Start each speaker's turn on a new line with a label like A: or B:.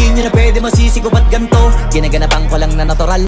A: Di nyo na pwede masisig ba't ganto Ginaganapan ko lang na natural.